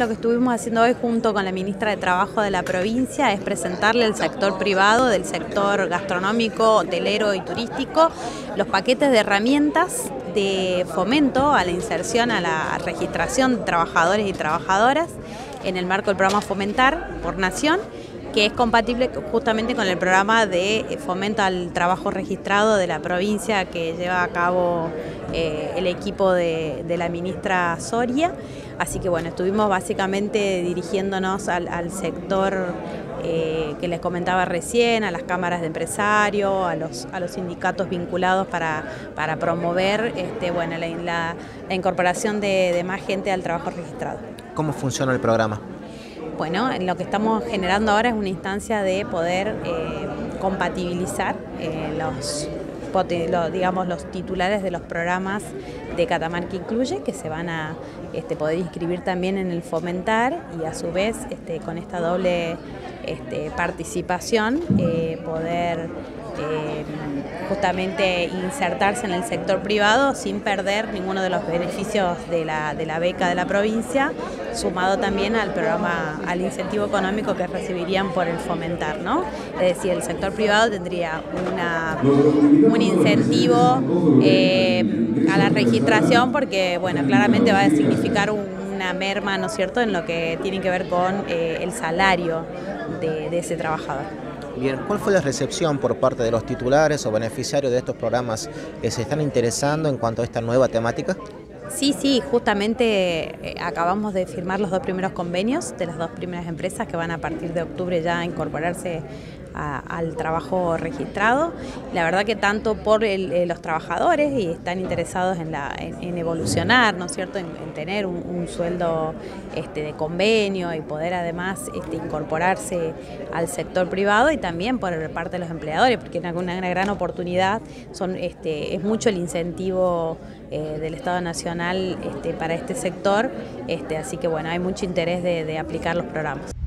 Lo que estuvimos haciendo hoy junto con la ministra de Trabajo de la provincia es presentarle al sector privado, del sector gastronómico, hotelero y turístico, los paquetes de herramientas de fomento a la inserción, a la registración de trabajadores y trabajadoras en el marco del programa Fomentar por Nación que es compatible justamente con el programa de fomento al trabajo registrado de la provincia que lleva a cabo eh, el equipo de, la ministra Soria. Así que bueno, estuvimos básicamente dirigiéndonos al, sector eh, que les comentaba recién, a las cámaras de empresarios, a los, sindicatos vinculados para, promover este, bueno, la, incorporación de más gente al trabajo registrado. ¿Cómo funciona el programa? Bueno, lo que estamos generando ahora es una instancia de poder eh, compatibilizar eh, los, digamos, los titulares de los programas de Catamarca Incluye, que se van a este, poder inscribir también en el Fomentar y a su vez este, con esta doble este, participación eh, poder eh, justamente insertarse en el sector privado sin perder ninguno de los beneficios de la, de la beca de la provincia, sumado también al programa, al incentivo económico que recibirían por el fomentar, ¿no? Es decir, el sector privado tendría una, un incentivo eh, a la registración porque, bueno, claramente va a significar una merma, ¿no es cierto?, en lo que tiene que ver con eh, el salario de ese trabajador. Bien, ¿cuál fue la recepción por parte de los titulares o beneficiarios de estos programas que se están interesando en cuanto a esta nueva temática? Sí, sí, justamente eh, acabamos de firmar los dos primeros convenios de las dos primeras empresas que van a partir de octubre ya a incorporarse al trabajo registrado. La verdad que tanto por eh, los trabajadores y están interesados en, la, en, evolucionar, ¿no es cierto?, en, tener un, sueldo este, de convenio y poder además este, incorporarse al sector privado y también por parte de los empleadores, porque es una, gran oportunidad, este, es mucho el incentivo eh, del Estado Nacional para este sector, así que bueno, hay mucho interés de aplicar los programas.